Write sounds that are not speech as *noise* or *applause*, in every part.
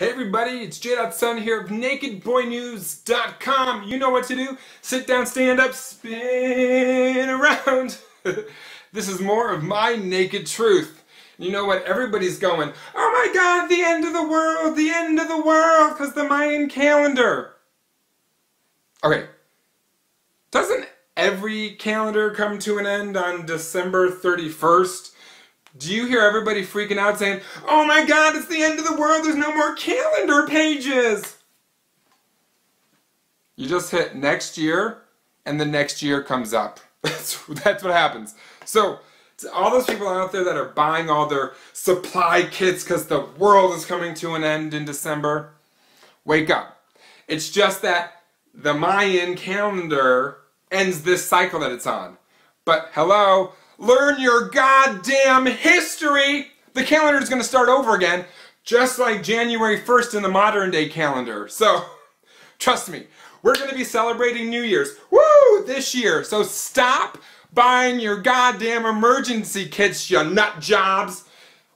Hey everybody, it's J.Son here of NakedBoyNews.com. You know what to do. Sit down, stand up, spin around. *laughs* this is more of my naked truth. You know what? Everybody's going, oh my god, the end of the world, the end of the world, because the Mayan calendar. Okay, doesn't every calendar come to an end on December 31st? Do you hear everybody freaking out saying, oh my god, it's the end of the world, there's no more calendar pages? You just hit next year, and the next year comes up. *laughs* That's, that's what happens. So, all those people out there that are buying all their supply kits because the world is coming to an end in December, wake up. It's just that the Mayan calendar ends this cycle that it's on. But hello, Learn your goddamn history! The calendar is going to start over again, just like January 1st in the modern day calendar. So, *laughs* trust me, we're going to be celebrating New Year's. Woo! This year. So stop buying your goddamn emergency kits, you nut jobs.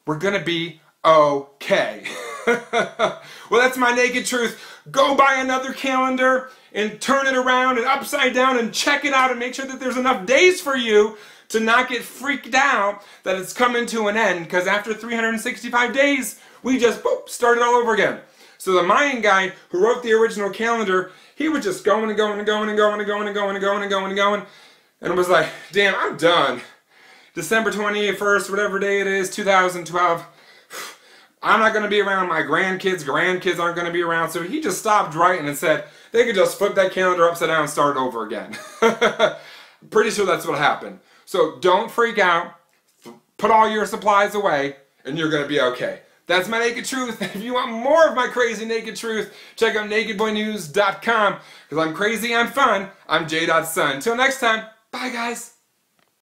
We're going to be okay. *laughs* well, that's my naked truth. Go buy another calendar and turn it around and upside down and check it out and make sure that there's enough days for you to not get freaked out that it's coming to an end because after 365 days, we just boop, started all over again. So the Mayan guy who wrote the original calendar, he was just going and going and going and going and going and going and going and going and going and was like, damn, I'm done. December 21st, whatever day it is, 2012. I'm not going to be around. My grandkids, grandkids aren't going to be around. So he just stopped writing and said they could just flip that calendar upside down and start over again. *laughs* Pretty sure that's what happened. So don't freak out. Put all your supplies away and you're going to be okay. That's my naked truth. *laughs* If you want more of my crazy naked truth, check out nakedboynews.com. Because I'm crazy, I'm fun. I'm J.Son. Until next time, bye guys.